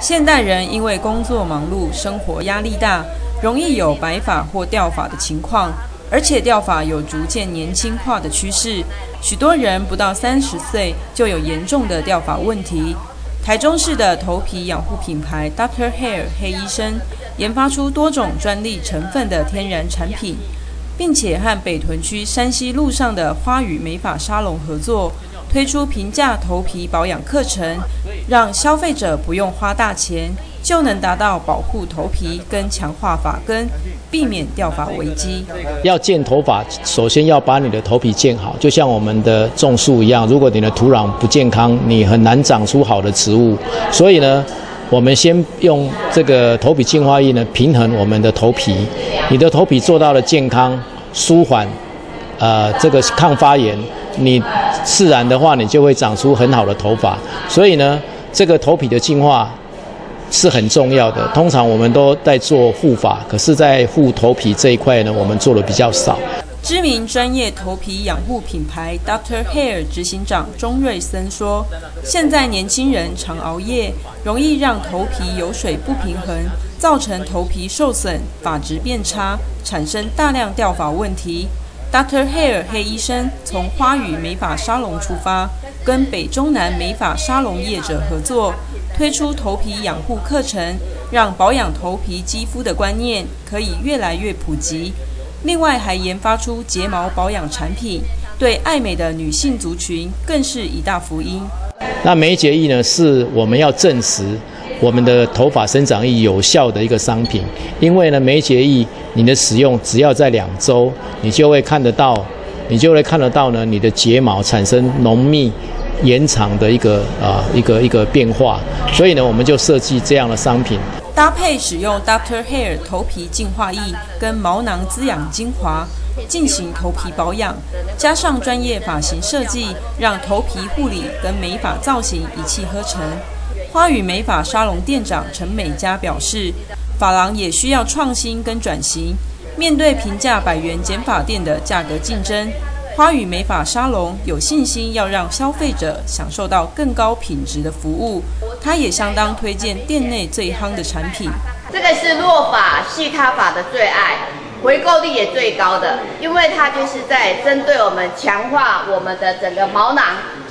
现代人因为工作忙碌、生活压力大，容易有白发或掉发的情况，而且掉发有逐渐年轻化的趋势。许多人不到三十岁就有严重的掉发问题。台中市的头皮养护品牌 Doctor Hair 黑医生研发出多种专利成分的天然产品，并且和北屯区山西路上的花语美发沙龙合作。推出平价头皮保养课程，让消费者不用花大钱就能达到保护头皮跟强化发根，避免掉发危机。要建头发，首先要把你的头皮建好，就像我们的种树一样，如果你的土壤不健康，你很难长出好的植物。所以呢，我们先用这个头皮净化液呢，平衡我们的头皮，你的头皮做到了健康、舒缓，呃，这个抗发炎。你自然的话，你就会长出很好的头发。所以呢，这个头皮的净化是很重要的。通常我们都在做护发，可是，在护头皮这一块呢，我们做的比较少。知名专业头皮养护品牌 Doctor Hair 执行长钟瑞森说：“现在年轻人常熬夜，容易让头皮油水不平衡，造成头皮受损、发质变差，产生大量掉发问题。” Dr. Hair 黑医生从花语美发沙龙出发，跟北中南美发沙龙业者合作，推出头皮养护课程，让保养头皮肌肤的观念可以越来越普及。另外，还研发出睫毛保养产品，对爱美的女性族群更是一大福音。那美睫液呢？是我们要证实。我们的头发生长液有效的一个商品，因为呢，美睫液你的使用只要在两周，你就会看得到，你就会看得到呢，你的睫毛产生浓密、延长的一个啊一个一个变化。所以呢，我们就设计这样的商品，搭配使用 Doctor Hair 头皮净化液跟毛囊滋养精华进行头皮保养，加上专业发型设计，让头皮护理跟美发造型一气呵成。花语美发沙龙店长陈美嘉表示，法廊也需要创新跟转型。面对平价百元剪发店的价格竞争，花语美发沙龙有信心要让消费者享受到更高品质的服务。他也相当推荐店内最夯的产品。这个是落发细塌发的最爱。回购率也最高的，因为它就是在针对我们强化我们的整个毛囊，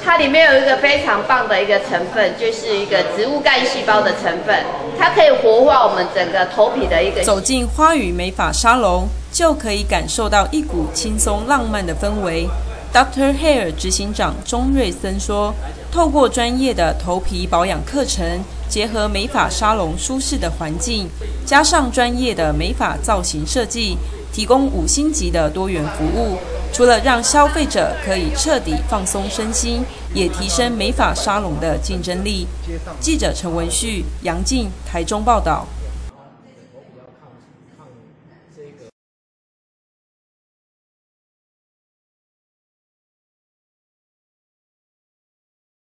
它里面有一个非常棒的一个成分，就是一个植物干细胞的成分，它可以活化我们整个头皮的一个。走进花语美发沙龙，就可以感受到一股轻松浪漫的氛围。Dr. Hair 执行长钟瑞森说：“透过专业的头皮保养课程。”结合美发沙龙舒适的环境，加上专业的美发造型设计，提供五星级的多元服务。除了让消费者可以彻底放松身心，也提升美发沙龙的竞争力。记者陈文旭、杨静，台中报道。